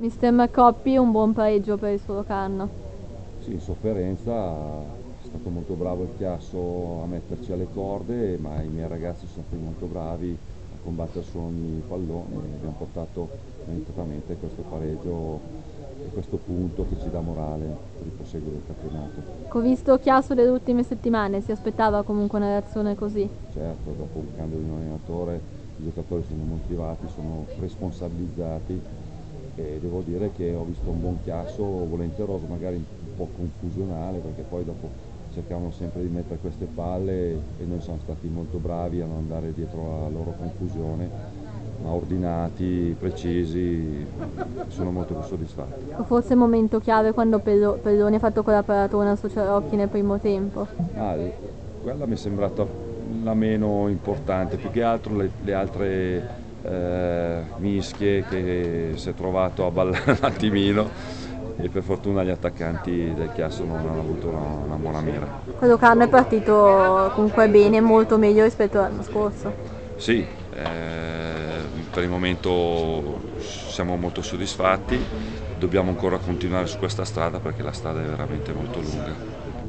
Mister Macoppi un buon pareggio per il suo Locarno. Sì, in sofferenza è stato molto bravo il Chiasso a metterci alle corde, ma i miei ragazzi sono stati molto bravi a combattere su ogni pallone e abbiamo portato immediatamente questo pareggio e questo punto che ci dà morale per il proseguo del campionato. Ho visto Chiasso delle ultime settimane, si aspettava comunque una reazione così? Certo, dopo un cambio di allenatore i giocatori sono motivati, sono responsabilizzati e devo dire che ho visto un buon chiasso volenteroso, magari un po' confusionale perché poi dopo cercavano sempre di mettere queste palle e noi siamo stati molto bravi a non andare dietro alla loro confusione ma ordinati, precisi, sono molto soddisfatto. Forse il momento chiave quando Pelloni ha fatto quella paratona su Ciarocchi nel primo tempo? Ah, quella mi è sembrata la meno importante, più che altro le, le altre eh, mischie che si è trovato a ballare un attimino e per fortuna gli attaccanti del Chiasso non hanno avuto una, una buona mira. Quello Carno è partito comunque bene, molto meglio rispetto all'anno scorso. Sì, eh, per il momento siamo molto soddisfatti, dobbiamo ancora continuare su questa strada perché la strada è veramente molto lunga.